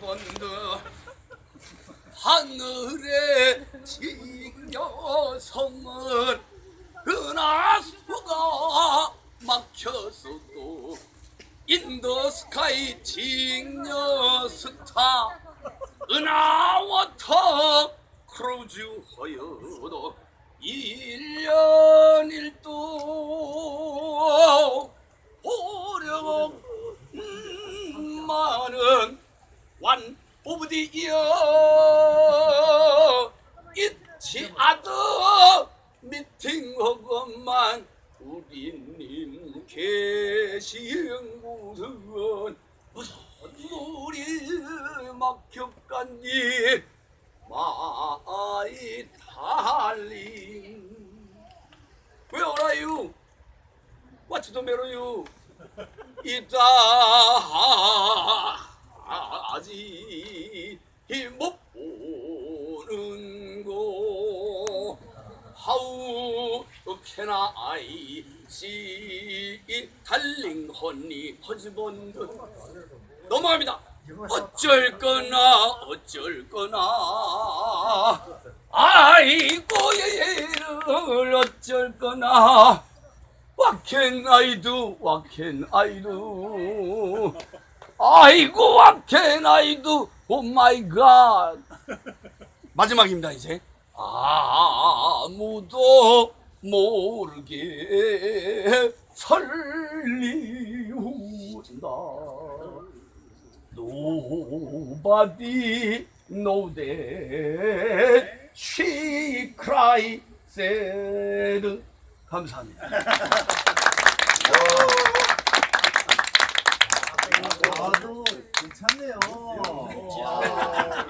허즈번드 하늘에 징여성은 은하수가 막혔어도 인더스카이 징여스타 은하워터 크루즈 허여도 일년 일도 보령 음, 많은 완 오브 디 이어 잊지 않아 미팅하고만 우리님 계신 곳은 물이 막혔간니 마이 Where are you? What's the matter you? 이따 아직 못 보는 거 How can I see 달링 허니 허즈번드 넘어갑니다 어쩔 거나 어쩔 거나 아이고 얘를 어쩔 거나 What can I do? What can I do? 아이고 do? Oh my God 마지막입니다 이제 아무도 모르게 설리운다 Nobody know that she cry sad 감사합니다. 아, 괜찮네요. 와.